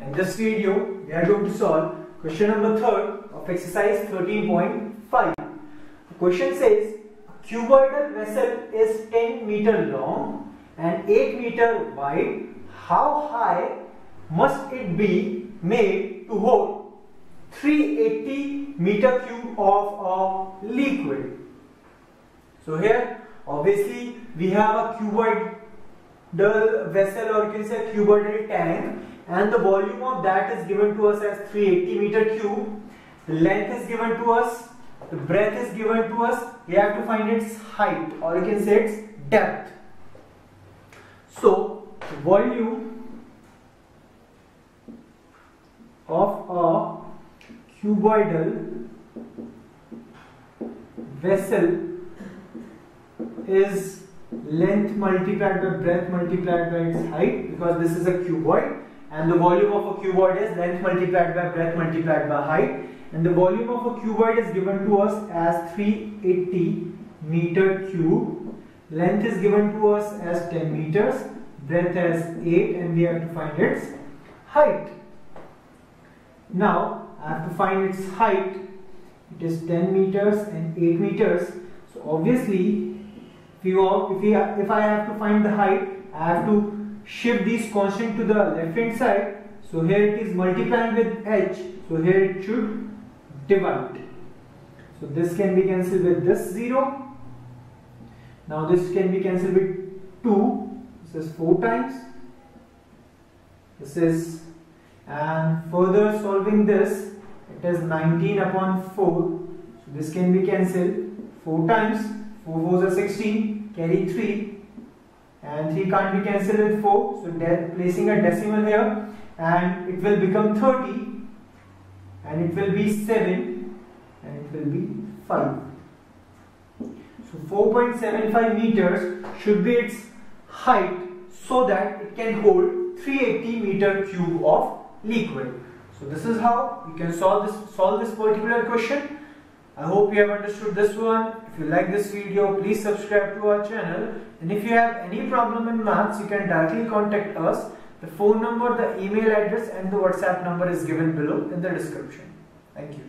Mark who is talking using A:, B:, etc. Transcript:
A: In this video, we are going to solve question number 3 of exercise 13.5. The question says, a cuboidal vessel is 10 meter long and 8 meter wide. How high must it be made to hold 380 meter cube of a liquid? So here, obviously, we have a cuboid the vessel or you can say cuboidal tank and the volume of that is given to us as 380 meter cube. The length is given to us the breadth is given to us. We have to find its height or you can say its depth. So volume of a cuboidal vessel is length multiplied by breadth multiplied by its height because this is a cuboid and the volume of a cuboid is length multiplied by breadth multiplied by height. And the volume of a cuboid is given to us as 380 meter cube. Length is given to us as 10 meters. Breadth as 8 and we have to find its height. Now I have to find its height it is 10 meters and 8 meters. So obviously if you if you if I have to find the height I have to shift these constant to the left hand side. So here it is multiplying with h. So here it should divide. So this can be cancelled with this 0 now this can be cancelled with 2 this is 4 times. This is and further solving this it is 19 upon 4 so this can be cancelled 4 times 4 4s are 16, carry 3 and 3 can't be cancelled with 4 so placing a decimal here and it will become 30 and it will be 7 and it will be 5. So 4.75 meters should be its height so that it can hold 380 meter cube of liquid. So this is how you can solve this solve this particular question. I hope you have understood this one. If you like this video, please subscribe to our channel. And if you have any problem in maths, you can directly contact us. The phone number, the email address and the WhatsApp number is given below in the description. Thank you.